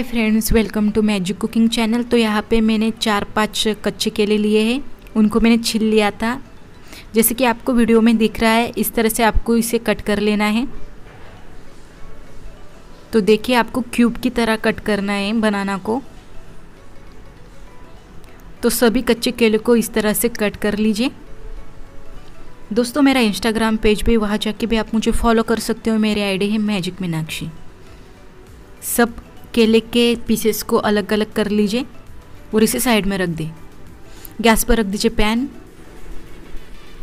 Hi friends welcome to magic cooking channel तो यहाँ पे मैंने चार पाँच कच्चे केले लिए हैं। उनको मैंने छिल लिया था। जैसे कि आपको वीडियो में दिख रहा है, इस तरह से आपको इसे कट कर लेना है। तो देखिए आपको क्यूब की तरह कट करना है बनाना को। तो सभी कच्चे केले को इस तरह से कट कर लीजिए। दोस्तों, मेरा इंस्टाग्राम पेज भी वहाँ जाके भी आप मुझे फॉलो कर सकते हो। मेरी आईडी है मैजिक मीनाक्षी सब केले के पीसेस को अलग अलग कर लीजिए और इसे साइड में रख दें। गैस पर रख दीजिए पैन।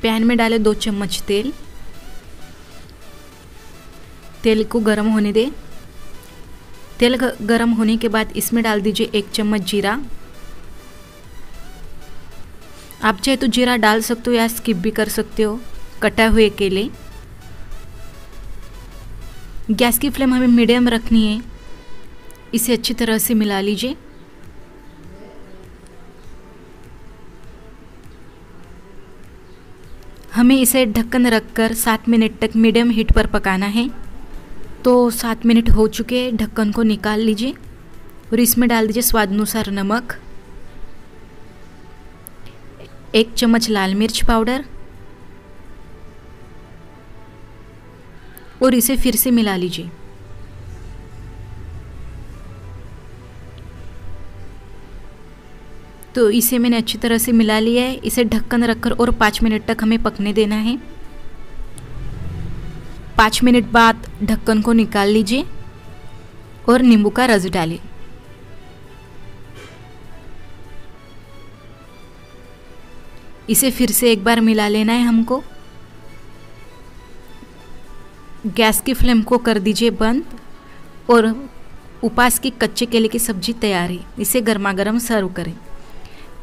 पैन में डालें दो चम्मच तेल। तेल को गर्म होने दें। तेल गर्म होने के बाद इसमें डाल दीजिए एक चम्मच जीरा। आप चाहे तो जीरा डाल सकते हो या स्किप भी कर सकते हो, कटा हुए केले। गैस की फ्लेम हमें मीडियम रखनी है। इसे अच्छी तरह से मिला लीजिए। हमें इसे ढक्कन रखकर सात मिनट तक मीडियम हीट पर पकाना है। तो सात मिनट हो चुके हैं, ढक्कन को निकाल लीजिए और इसमें डाल दीजिए स्वाद अनुसार नमक। एक चम्मच लाल मिर्च पाउडर। और इसे फिर से मिला लीजिए। तो इसे मैंने अच्छी तरह से मिला लिया है। इसे ढक्कन रखकर और पाँच मिनट तक हमें पकने देना है। पाँच मिनट बाद ढक्कन को निकाल लीजिए और नींबू का रस डालिए। इसे फिर से एक बार मिला लेना है हमको। गैस की फ्लेम को कर दीजिए बंद और उपास की कच्चे केले की सब्ज़ी तैयार है। इसे गर्मा गर्म सर्व करें।